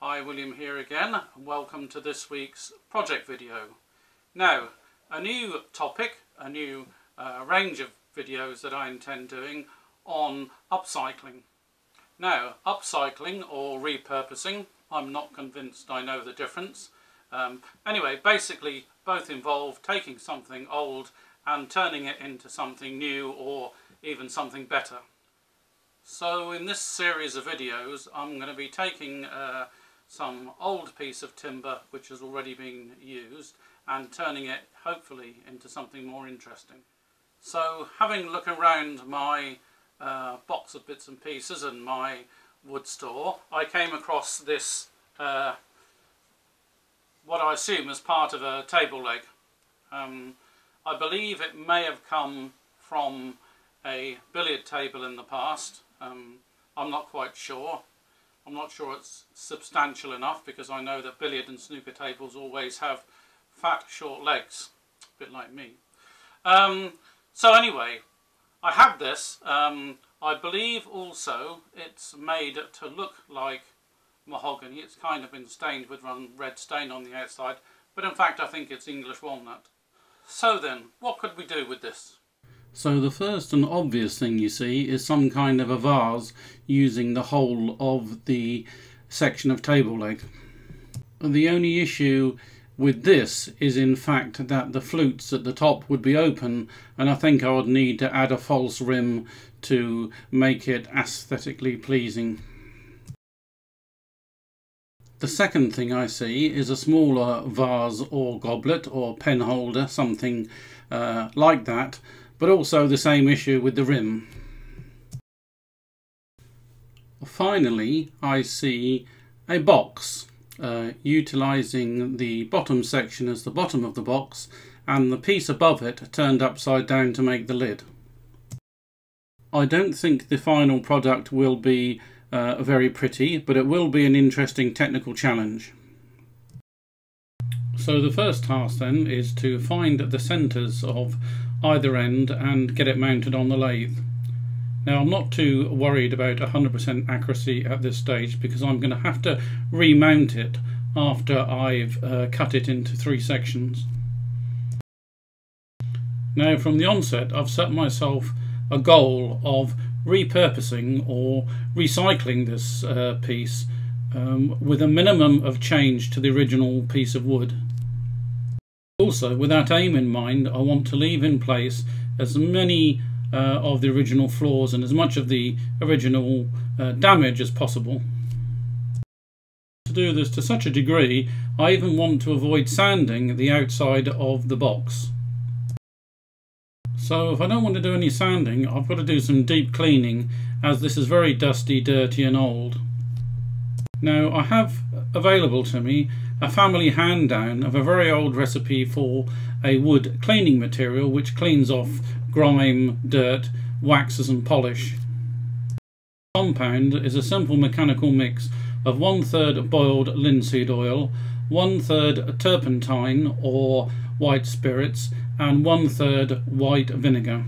Hi, William here again. Welcome to this week's project video. Now, a new topic, a new uh, range of videos that I intend doing on upcycling. Now, upcycling or repurposing, I'm not convinced I know the difference. Um, anyway, basically both involve taking something old and turning it into something new or even something better. So in this series of videos I'm going to be taking uh, some old piece of timber which has already been used and turning it hopefully into something more interesting. So having a look around my uh, box of bits and pieces and my wood store I came across this uh, what I assume is part of a table leg. Um, I believe it may have come from a billiard table in the past um, I'm not quite sure. I'm not sure it's substantial enough because I know that billiard and snooker tables always have fat, short legs, a bit like me. Um, so anyway, I have this. Um, I believe also it's made to look like mahogany. It's kind of been stained with red stain on the outside, but in fact I think it's English walnut. So then, what could we do with this? So the first and obvious thing you see is some kind of a vase using the whole of the section of table leg. The only issue with this is in fact that the flutes at the top would be open and I think I would need to add a false rim to make it aesthetically pleasing. The second thing I see is a smaller vase or goblet or pen holder, something uh, like that, but also the same issue with the rim. Finally, I see a box uh, utilizing the bottom section as the bottom of the box and the piece above it turned upside down to make the lid. I don't think the final product will be uh, very pretty, but it will be an interesting technical challenge. So the first task then is to find the centres of either end and get it mounted on the lathe. Now I'm not too worried about 100% accuracy at this stage because I'm going to have to remount it after I've uh, cut it into three sections. Now from the onset I've set myself a goal of repurposing or recycling this uh, piece um, with a minimum of change to the original piece of wood. Also, with that aim in mind, I want to leave in place as many uh, of the original flaws and as much of the original uh, damage as possible. To do this to such a degree, I even want to avoid sanding the outside of the box. So if I don't want to do any sanding, I've got to do some deep cleaning as this is very dusty, dirty and old. Now I have available to me a family hand down of a very old recipe for a wood cleaning material which cleans off grime, dirt, waxes and polish. Compound is a simple mechanical mix of one third boiled linseed oil, one third turpentine or white spirits and one third white vinegar.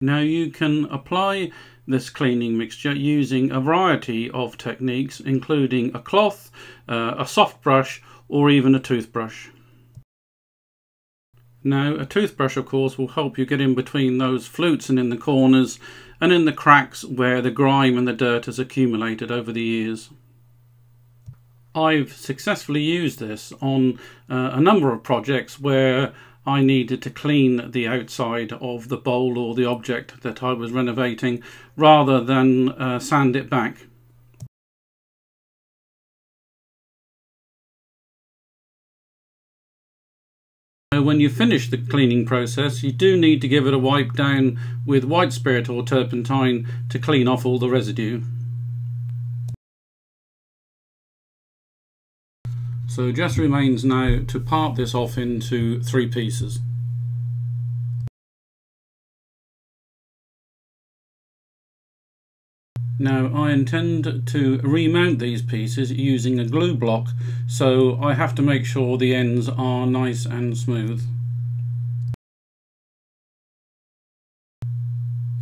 Now you can apply this cleaning mixture using a variety of techniques including a cloth, uh, a soft brush or even a toothbrush. Now a toothbrush of course will help you get in between those flutes and in the corners and in the cracks where the grime and the dirt has accumulated over the years. I've successfully used this on uh, a number of projects where I needed to clean the outside of the bowl or the object that I was renovating rather than uh, sand it back. When you finish the cleaning process, you do need to give it a wipe down with white spirit or turpentine to clean off all the residue. So just remains now to part this off into three pieces. Now I intend to remount these pieces using a glue block so I have to make sure the ends are nice and smooth.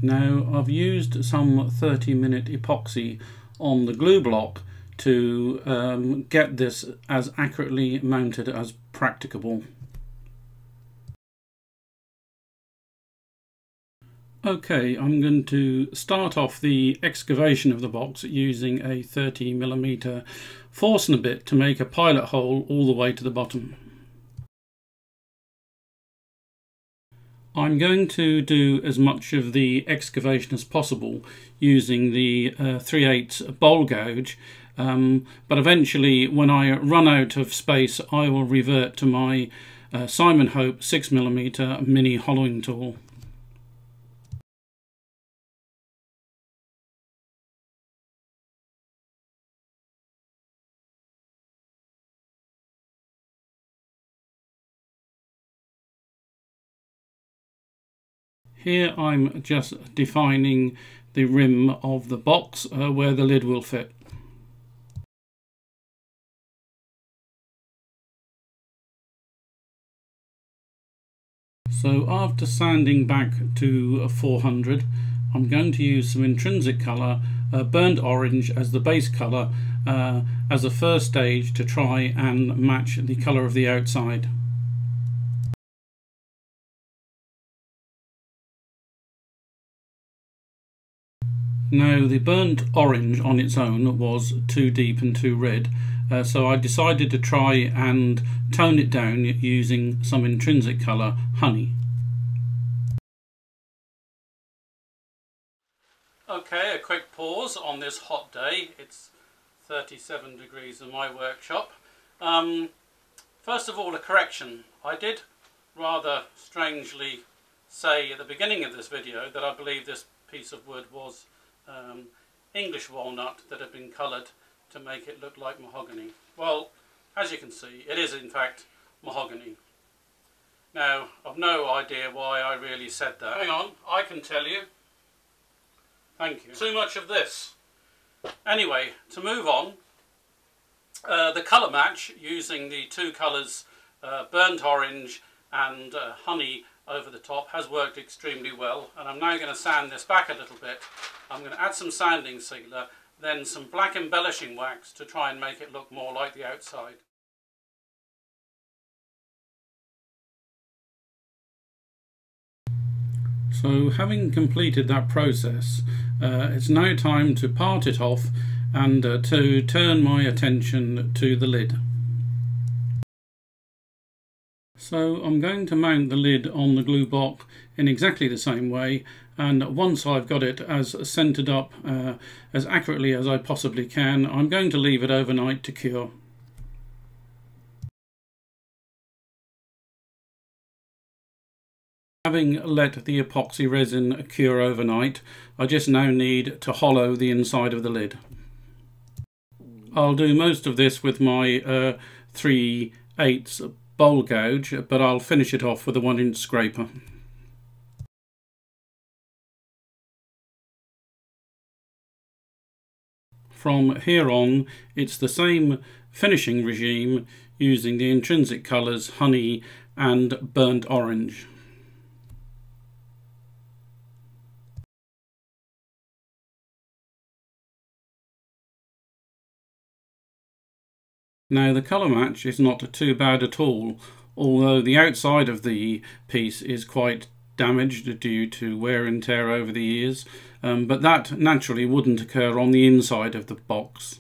Now I've used some 30 minute epoxy on the glue block to um, get this as accurately mounted as practicable. Okay, I'm going to start off the excavation of the box using a 30mm Forstner bit to make a pilot hole all the way to the bottom. I'm going to do as much of the excavation as possible using the uh, 3 8 bowl gouge um, but eventually when I run out of space I will revert to my uh, Simon Hope 6mm mini hollowing tool. Here I'm just defining the rim of the box uh, where the lid will fit. So after sanding back to 400 I'm going to use some intrinsic colour, uh, burnt orange as the base colour uh, as a first stage to try and match the colour of the outside. Now the burnt orange on its own was too deep and too red uh, so I decided to try and tone it down using some intrinsic colour honey. Okay, a quick pause on this hot day. It's 37 degrees in my workshop. Um, first of all, a correction. I did rather strangely say at the beginning of this video that I believe this piece of wood was um, English walnut that had been coloured to make it look like mahogany. Well, as you can see, it is in fact mahogany. Now, I've no idea why I really said that. Hang on, I can tell you. Thank you. Too much of this. Anyway, to move on, uh, the colour match using the two colours uh, burnt orange and uh, honey over the top has worked extremely well and I'm now going to sand this back a little bit. I'm going to add some sanding sealer then some black embellishing wax to try and make it look more like the outside. So having completed that process, uh, it's now time to part it off and uh, to turn my attention to the lid. So I'm going to mount the lid on the glue block in exactly the same way and once I've got it as centered up uh, as accurately as I possibly can I'm going to leave it overnight to cure. Having let the epoxy resin cure overnight I just now need to hollow the inside of the lid. I'll do most of this with my uh, 3 eighths bowl gouge, but I'll finish it off with a one inch scraper. From here on, it's the same finishing regime using the intrinsic colours honey and burnt orange. Now the colour match is not too bad at all, although the outside of the piece is quite damaged due to wear and tear over the years, um, but that naturally wouldn't occur on the inside of the box.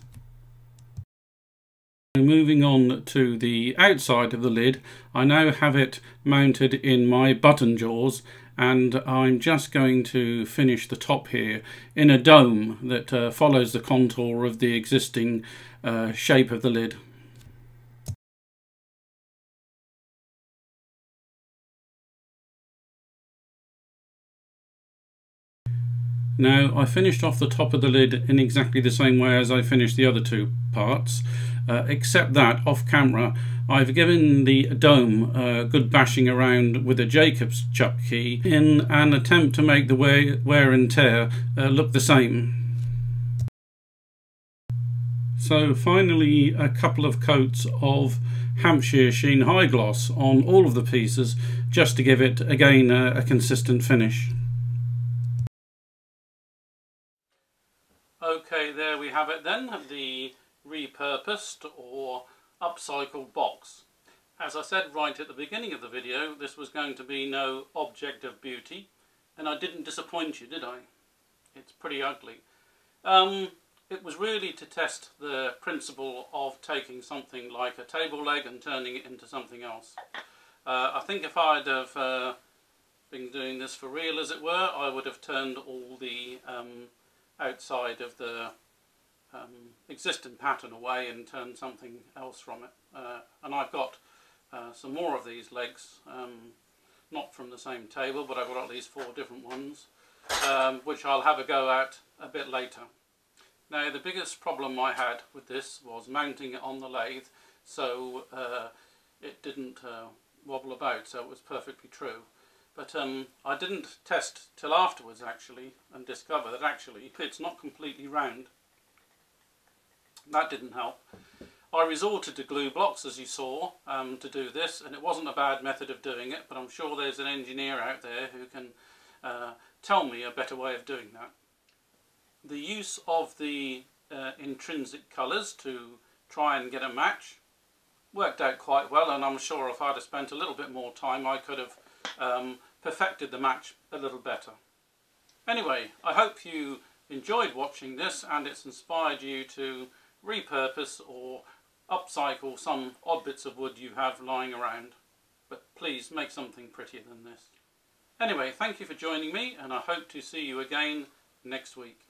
Moving on to the outside of the lid, I now have it mounted in my button jaws and I'm just going to finish the top here in a dome that uh, follows the contour of the existing uh, shape of the lid. Now I finished off the top of the lid in exactly the same way as I finished the other two parts, uh, except that off camera I've given the dome a good bashing around with a Jacobs chuck key in an attempt to make the wear, wear and tear uh, look the same. So finally a couple of coats of Hampshire Sheen High Gloss on all of the pieces just to give it again a, a consistent finish. Have it then, the repurposed or upcycled box. As I said right at the beginning of the video, this was going to be no object of beauty, and I didn't disappoint you, did I? It's pretty ugly. Um, it was really to test the principle of taking something like a table leg and turning it into something else. Uh, I think if I'd have uh, been doing this for real as it were, I would have turned all the um, outside of the um, existing pattern away and turn something else from it. Uh, and I've got uh, some more of these legs, um, not from the same table, but I've got at least four different ones, um, which I'll have a go at a bit later. Now the biggest problem I had with this was mounting it on the lathe so uh, it didn't uh, wobble about so it was perfectly true. But um, I didn't test till afterwards actually and discover that actually it's not completely round. That didn't help. I resorted to glue blocks as you saw um, to do this and it wasn't a bad method of doing it but I'm sure there's an engineer out there who can uh, tell me a better way of doing that the use of the uh, intrinsic colours to try and get a match worked out quite well and I'm sure if I'd have spent a little bit more time I could have um, perfected the match a little better. Anyway, I hope you enjoyed watching this and it's inspired you to repurpose or upcycle some odd bits of wood you have lying around. But please make something prettier than this. Anyway, thank you for joining me and I hope to see you again next week.